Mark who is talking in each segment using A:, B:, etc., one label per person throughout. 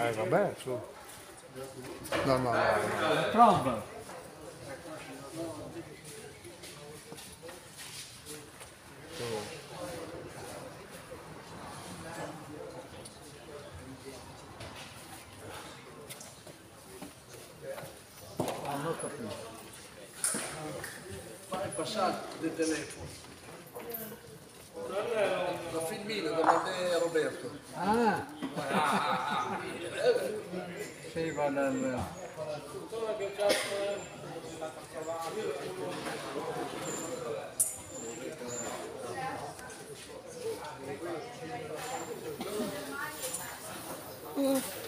A: Eh, su. No, no, no. no.
B: Prova.
C: Fai passare del telefono. La filmina domandai a Roberto.
B: Ah!
C: şey
A: bananı. Mm-hmm.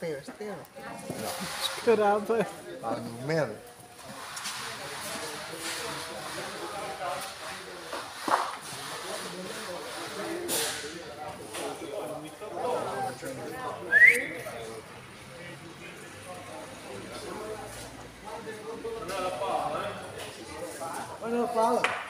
D: Spera, spera.
B: Sperava.
A: Ah, men.
C: Mas não fala.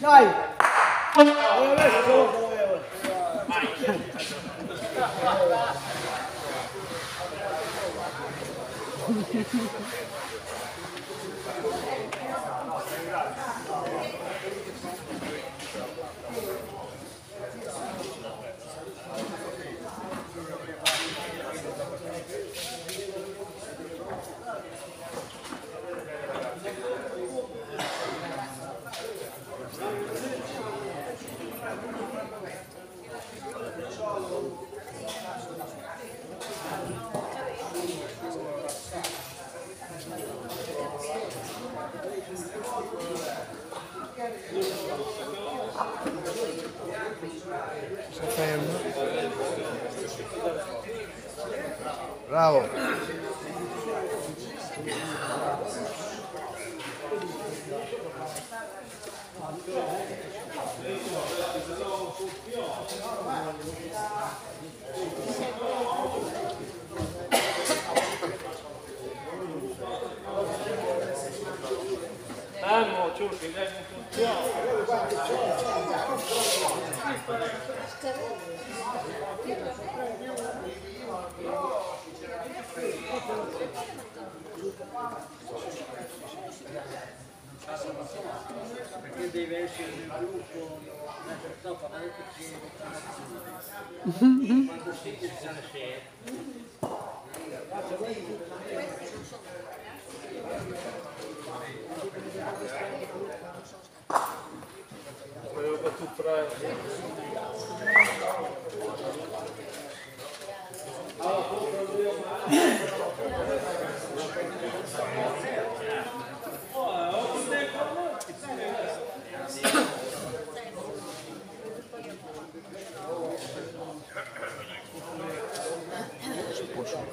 B: Dai!
A: Vai! Bravo.
E: Thank you.
C: Perché deve essere nel gruppo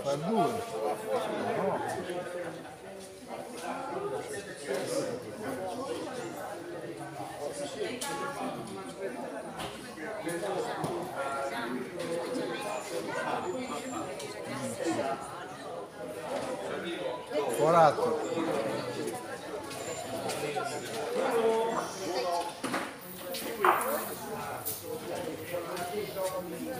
A: per due. No. Corato.